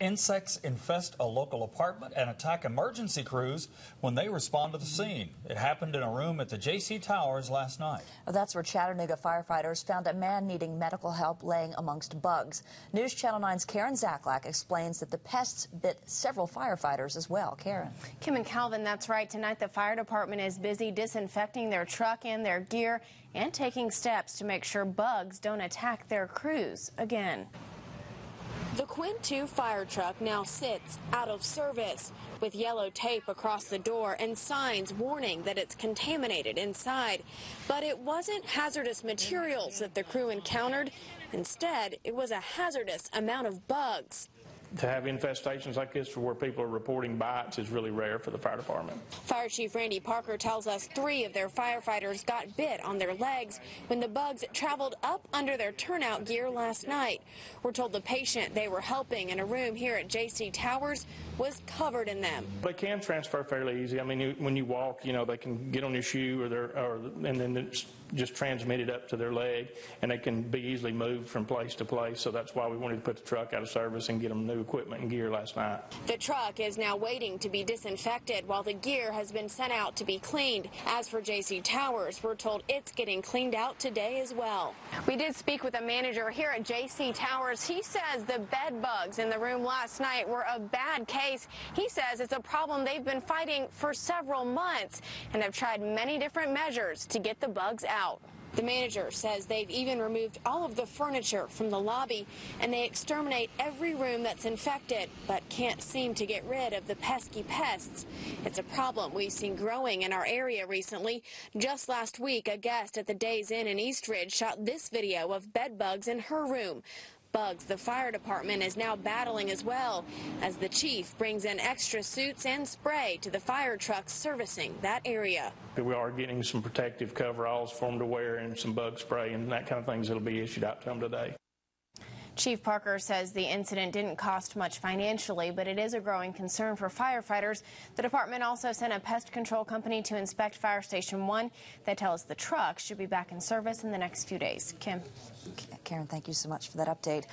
Insects infest a local apartment and attack emergency crews when they respond to the scene. It happened in a room at the Jaycee Towers last night. That's where Chattanooga firefighters found a man needing medical help laying amongst bugs. News Channel 9's Karen Zatkulak explains that the pests bit several firefighters as well. Karen. Kim and Calvin, that's right. Tonight the fire department is busy disinfecting their truck and their gear and taking steps to make sure bugs don't attack their crews again. The Quint 2 fire truck now sits out of service with yellow tape across the door and signs warning that it's contaminated inside. But it wasn't hazardous materials that the crew encountered. Instead, it was a hazardous amount of bugs to have infestations like this where people are reporting bites is really rare for the fire department. Fire Chief Randy Parker tells us three of their firefighters got bit on their legs when the bugs traveled up under their turnout gear last night. We're told the patient they were helping in a room here at Jaycee Towers was covered in them. They can transfer fairly easy. I mean, you, when you walk, you know, they can get on your shoe or their, or, and then it's just transmitted up to their leg, and they can be easily moved from place to place. So that's why we wanted to put the truck out of service and get them new equipment and gear last night. The truck is now waiting to be disinfected while the gear has been sent out to be cleaned. As for Jaycee Towers, we're told it's getting cleaned out today as well. We did speak with a manager here at Jaycee Towers. He says the bed bugs in the room last night were a bad case. He says it's a problem they've been fighting for several months and have tried many different measures to get the bugs out. The manager says they've even removed all of the furniture from the lobby and they exterminate every room that's infected, but can't seem to get rid of the pesky pests. It's a problem we've seen growing in our area recently. Just last week, a guest at the Days Inn in East Ridge shot this video of bed bugs in her room bugs the fire department is now battling as well as the chief brings in extra suits and spray to the fire trucks servicing that area. We are getting some protective coveralls for them to wear and some bug spray and that kind of things that'll be issued out to them today. Chief Parker says the incident didn't cost much financially, but it is a growing concern for firefighters. The department also sent a pest control company to inspect Fire Station 1. They tell us the truck should be back in service in the next few days. Kim. Karen, thank you so much for that update.